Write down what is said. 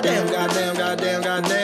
Goddamn, goddamn, goddamn, goddamn.